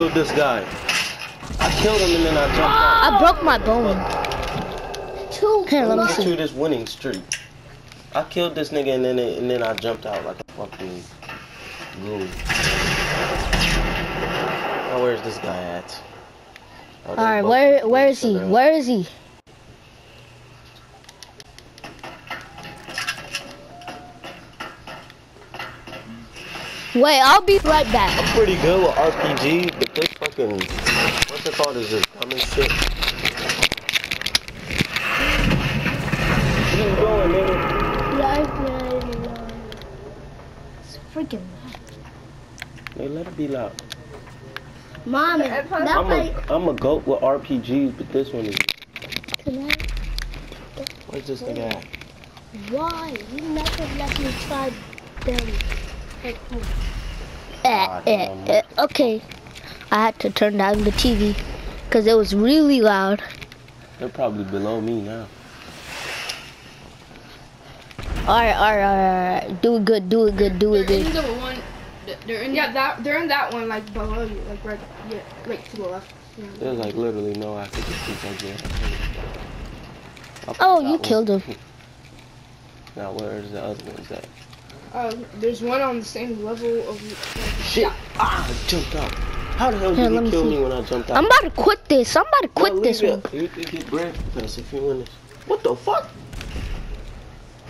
killed this guy. I killed him and then I jumped out. I broke my bone. Two. Here, let me see. to this winning streak. I killed this nigga and then and then I jumped out like a fucking goon. Now where's this guy at? Oh, All right, both where killed where each is he? Where is he? Wait, I'll be right back. I'm pretty good with RPG, but this fucking what's it called is this coming shit. Where you going, nigga? Life, It's freaking loud. Hey, let it be loud. Mommy, I'm that I'm way. a I'm a goat with RPGs, but this one is Can I? where's this nigga at? Why? You never let me try them. Like, Eh, eh, eh, okay, I had to turn down the TV because it was really loud. They're probably below me now. All right, all right, all right, all right. Do it good, do it good, do it They're in good. the one. They're in. Yeah, that they're in that one, like below you, like right, yeah, like to the left. Yeah. There's like literally no efficacy like that. Oh, you that killed him. Now where's the other ones at? Uh, there's one on the same level of. Shit! Ah, I jumped out. How the hell Here, did let you me kill see. me when I jumped out? I'm about to quit this. I'm about to No, quit leave this it. one. You can get bread for if you win this. What the fuck?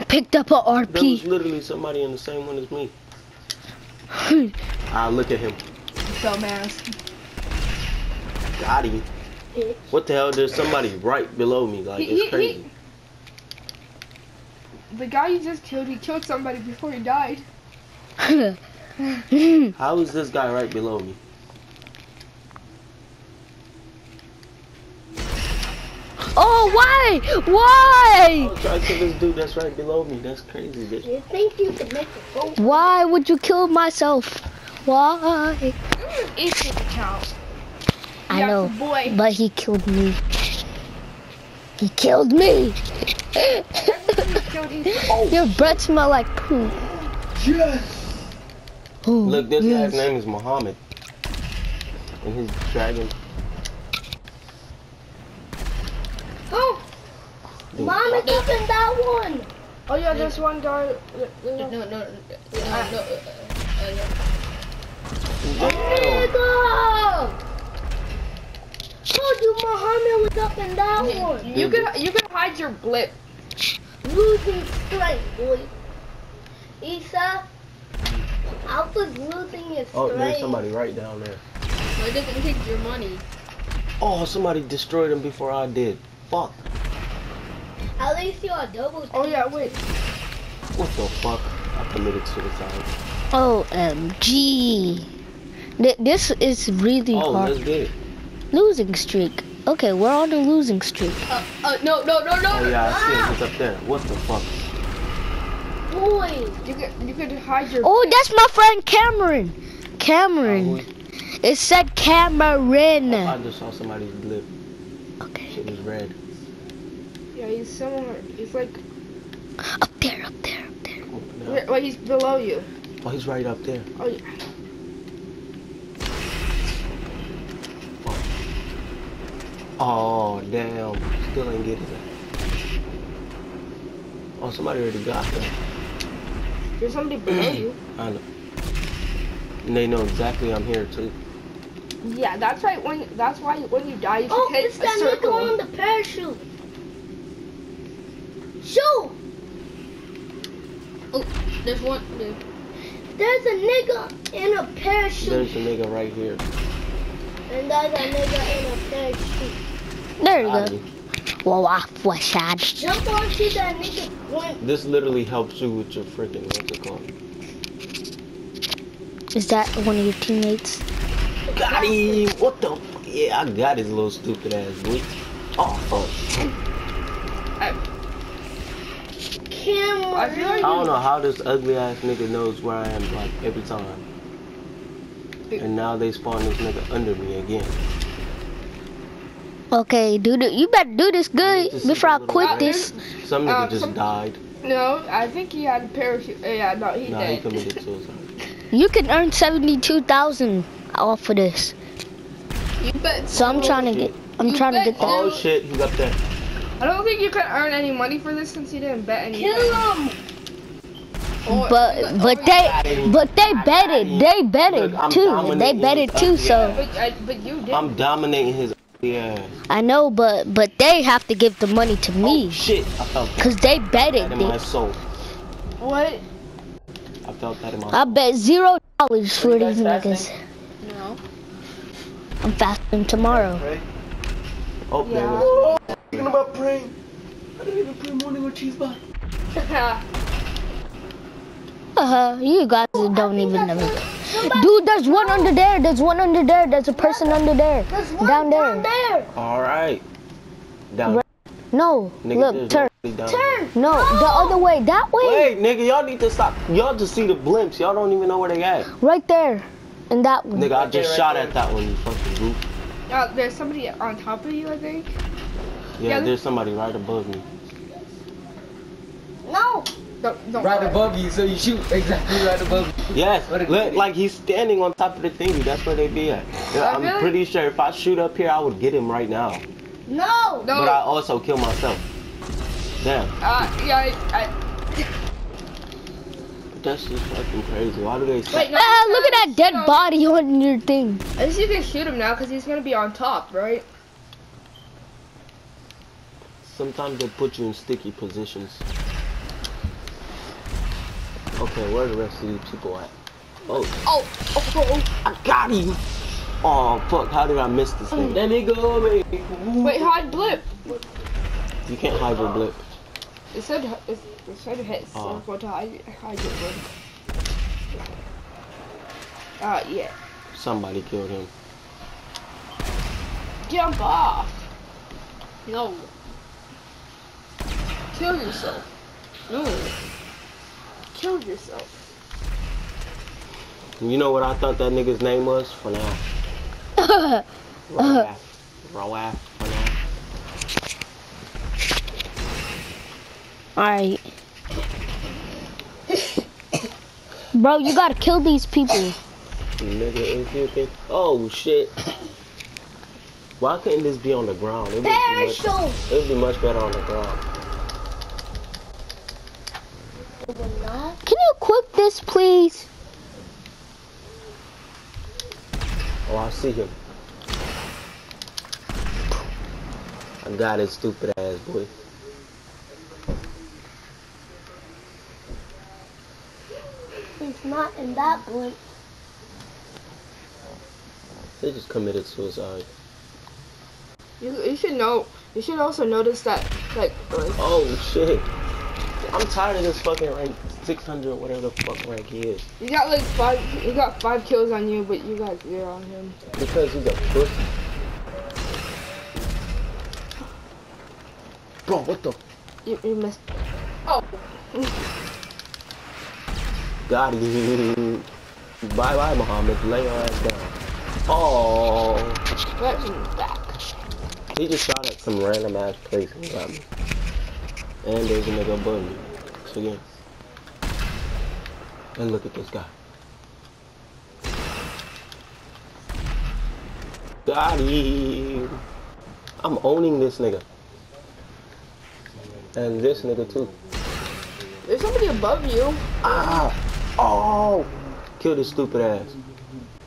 Picked up a There was literally somebody in the same one as me. Ah, look at him. dumbass. Got him. What the hell? There's somebody right below me. Like, He- it's he- crazy. The guy you just killed, he killed somebody before he died. How is this guy right below me? oh, why? Why? I'm trying to kill this dude that's right below me. That's crazy, bitch. You think you can make a go? Why would you kill myself? Why? Each account. I Yeah, know, boy. but he killed me. He killed me. Killed. Your breath smell like poop. Yes. Oh, Look, this yes. guy's name is Muhammad. And his dragon. Oh, Dude, Mommy, look in that one. oh yeah, there's one guy. No, no, no, no, no, no, uh, uh, yeah. Damn. Nigga! Told you Muhammad was up in that one. You could you could hide your blip. Losing strength, boy. Issa, I was losing your strength. Oh, there's somebody right down there. No, it doesn't take your money. Oh, somebody destroyed him before I did. Fuck. At least you're double. Oh yeah, wait. What the fuck? I committed suicide. OMG. Th- This is really Oh, hard. let's get it. Losing streak. Okay, we're on a losing streak. Uh, uh, no, no, no, no. Oh yeah, I see him. He's up there. What the fuck? Boy, You could you could hide your. Oh, that's my friend Cameron. Oh, Cameron. It said Cameron. I just saw somebody's blip. Okay. Shit was red. Yeah, he's somewhere. He's like. Up there, up there, up there. Come on now. Wait, wait, he's below you. Oh, he's right up there. Oh yeah. Oh, damn. Still ain't getting it. Oh, somebody already got them. There's somebody below you. I know. And they know exactly I'm here too. Yeah, that's right. When that's why when you die, you should oh, hit it's a that nigga circle. on the parachute. Shoot! Oh, there's one. There. There's a nigga in a parachute, There's a nigga right here. and there's a nigga in a parachute. There you go. him. Well, I flashad. Jump onto that nigga. One. This literally helps you with your freaking what's it called? Is that one of your teammates? Got him! What the? F- yeah, I got his little stupid ass boy. Oh fuck! Camera. I feel I don't know how this ugly ass nigga knows where I am like every time. And now they spawn this nigga under me again. Okay, do the, you better do this good Just before I quit red. this. Some nigga Um, just some- died. no. I think he had a parachute. uh, Yeah, no, he Nah, he did. committed suicide. You can earn 72,000 off of this. You bet. So I'm trying to get. I'm You trying to get that. Oh shit, he's up there. I don't think you can earn any money for this since you didn't bet anything. Kill him. Or- But but they but they betted. They betted too. They betted too. So. But, I, but you did. I'm dominating his ugly ass. I know, but but they have to give the money to Oh me shit, I felt that. because they betted. that in my soul. what? I felt that in my I bet zero dollars for you these niggas. No. I'm fasting tomorrow. Oh, there Yeah. it is. Thinking about praying. I didn't even pray morning with cheese bar. Uh, you guys don't even know. Dude, there's one under there. There's one under there. There's a person under there. One Down there. down there. All right. Down. Right. No, Nigga, look, turn. Turn. No, the other way. That way. Wait, nigga, y'all need to stop. Y'all just see the blimps. Y'all don't even know where they at. Right there. And that one. Nigga, I Right there, just right shot there. at that one, you fucking goof. Uh, there's somebody on top of you, I think. Yeah, Yeah, there's somebody right above me. No. Don't, don't Right fire. above you, so you shoot exactly right above you. Yes, What look, like he's standing on top of the thingy. That's where they be at. Yeah, Oh, I'm really? pretty sure if I shoot up here, I would get him right now. No. No. But I also kill myself. Damn, uh, yeah, I, I, that's just fucking crazy. Why do they wait, say? no, Ah, look at that no, dead body on your thing. At least you can shoot him now because he's gonna be on top, right? Sometimes they put you in sticky positions. Okay, where are the rest of these people at? Oh, Oh, oh, oh, I got him! Oh, fuck, how did I miss this thing? Let me go, baby. oh. Wait, hide blip. You can't hide your blip. It said, it, it said hit Oh. circle to hide, hide your blip. Uh, yeah. Somebody killed him. Jump off. No. Kill yourself. No. Kill yourself. You know what I thought that nigga's name was? For now. Rawaf. Rawaf. For now. Alright. Bro, you gotta kill these people. Nigga, if you can. Oh shit. Why couldn't this be on the ground? It would be much, it would be much better on the ground. Can you equip this, please? Oh, I see him. I got his stupid ass boy. He's not in that blimp. They just committed suicide. You, you should know. You should also notice that, like, like Oh shit. I'm tired of this fucking rank 600 whatever the fuck rank he is. you got like five. You got five kills on you, but you got zero on him. Because he's a pussy. Bro, what the You, you missed. Oh. Got him. Bye bye, Muhammad. Lay your ass down. Oh, That's back. he just shot at some random ass place and got me. And there's a nigga above me. So again. And look at this guy. Got him. I'm owning this nigga. And this nigga too. There's somebody above you. Ah! Oh! Kill this stupid ass.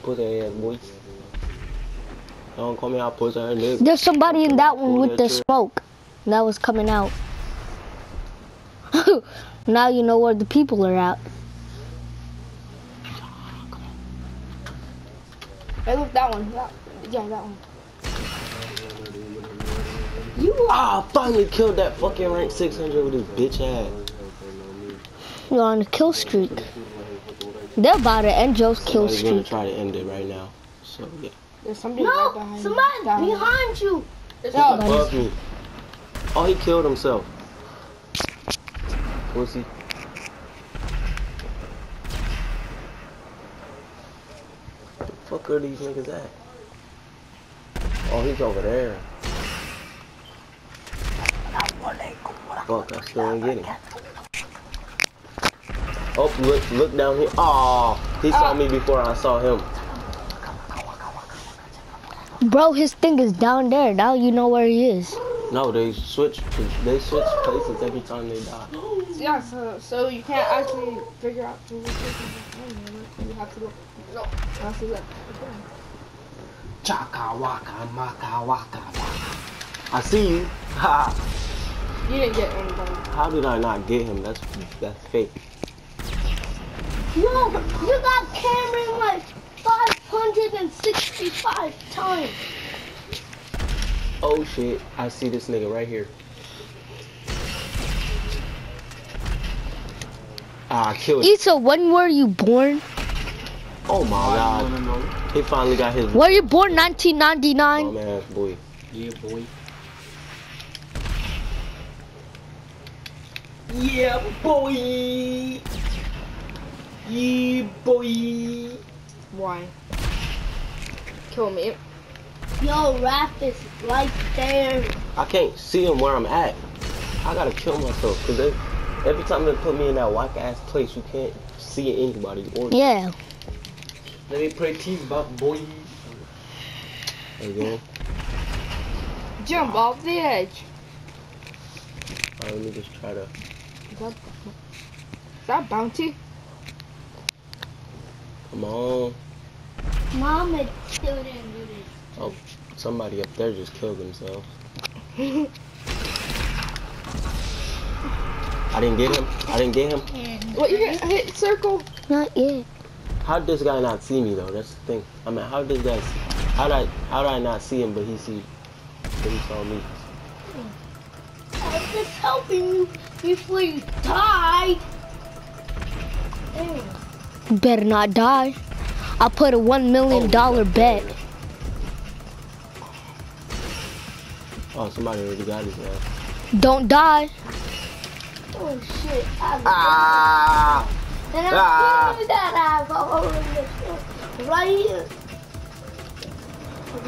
Pussy ass boy. Don't call me out, pussy ass nigga. There's somebody in that one with the smoke that was coming out. Now you know where the people are at. Hey, look that one. That, yeah, that one. Ah, I finally killed that fucking rank 600 with his bitch ass. You're on a kill streak. They're about to end Joe's kill Somebody's gonna streak. try to end it right now. So, yeah. There's somebody right No. behind Somebody you. Down. behind you. No, Above me. Oh, he killed himself. Pussy. The fuck are these niggas at? Oh, he's over there. Fuck, I still ain't get him. Oh, look, look down here. Oh, he saw me before I saw him. Bro, his thing is down there. Now you know where he is. No, they switch. They switch places every time they die. Yeah, so so you can't actually figure out who was taking the You have to go. No, to look. Chaka waka maka waka waka. I see you. Ha. You didn't get anybody. How did I not get him? That's that's fake. Yo, you got Cameron like 565 times. Oh shit! I see this nigga right here. Ah, I killed him. Issa, when were you born? Oh my god. No, no, no. He finally got his Were you born 1999? bum ass boy. Yeah, boy. Yeah, boy. Yeah, boy. Why? Kill me. Yo, Raph is right there. I can't see him where I'm at. I gotta kill myself because every time they put me in that whack ass place, you can't see anybody. Or Yeah. Let me play tease about boy. again. Jump off the edge. Alright, let me just try to. Is that, is that bounty? Come on. Mama still didn't do this. Somebody up there just killed themselves. I didn't get him. I didn't get him. What you hit, hit circle? Not yet. How did this guy not see me though? That's the thing. I mean, how did that? How did I? How did I not see him, but he see? But he saw me. I was just helping you before you died. Damn. You better not die. I put a one million dollar oh, bet. Oh, somebody already got his ass. Don't die. Oh shit. I Ah! And I'm Ah. you that ass all over right here.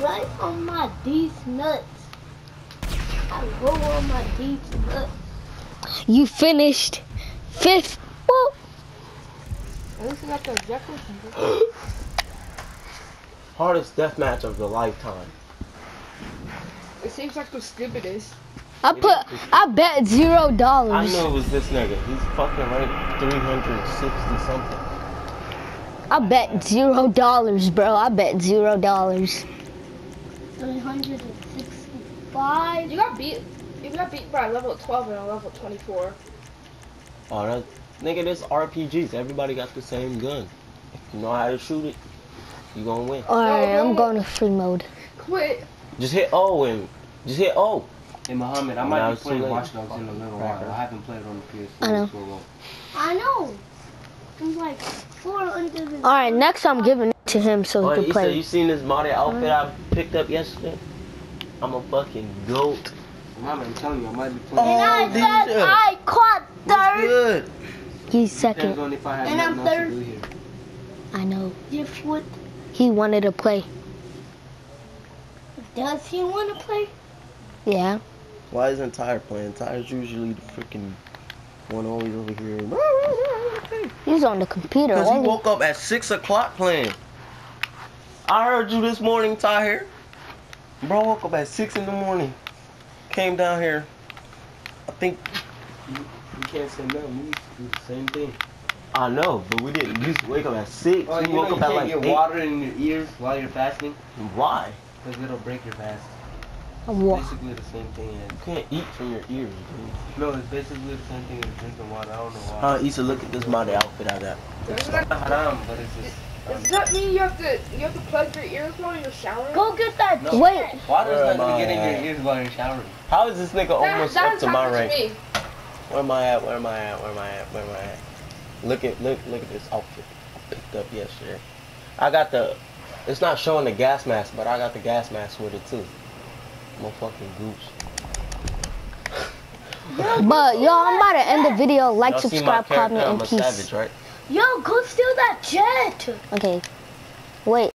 Right on my D's nuts. I go on my D's nuts. You finished fifth. Whoa. At least you got the objective. Hardest death match of the lifetime. It seems like the stupidest. I put. I bet zero dollars. I dollars. know it was this nigga. He's fucking ranked 360 something. I bet zero dollars, bro. I bet zero dollars. 365. You got beat. You got beat by a level 12 and a level 24. Oh, that nigga, this RPGs. Everybody got the same gun. If you know how to shoot it, you gonna win. Alright, I'm going to free mode. Quit. Just hit O and just hit O. Hey Muhammad, I Nah, might be it's too playing. Watch Dogs in a little while. I haven't played on the PS4 I know. so long. I know. I'm like 400. and- Alright, next I'm giving it to him so Oh, he you can said play. you seen this modded outfit I picked up yesterday? I'm a fucking goat. Muhammad, I'm telling you, I might be playing. And I said I caught third. Good. He's second. on if I have And I'm third. I know. Your foot. He wanted to play. Does he want to play? Yeah. Why isn't Tyre playing? Tyre's usually the freaking one always over here. He's on the computer. Because he woke up at 6 o'clock playing. I heard you this morning, Tyre. Bro woke up at 6 in the morning. Came down here. I think. You can't say no. We used to do the same thing. I know, but we didn't used to wake up at 6. Oh, we you know woke you up at can't like get 8. water in your ears while you're fasting Why? Because it'll break your fast. Wa- Basically the same thing as. You can't eat from your ears, dude. No, it's basically the same thing as drinking water. I don't know why. Uh, Issa, look at this modded outfit I got. It's not haram, but it's just. I Does that mean you have to you have to plug your ears while you're showering? Go get that. No. Wait. Water's Where not am gonna get in your ears while you're showering. How is this nigga That- almost that up to my happened rank? me. Where am I at? Where am I at? Where am I at? Where am I at? Look at look look at this outfit I picked up yesterday. I got the. It's not showing the gas mask, but I got the gas mask with it too. I'm fucking goose. But yo, I'm about to end the video. Like, Y'all see my subscribe, comment, and I'm a peace. savage, right? Yo, go steal that jet. Okay. Wait.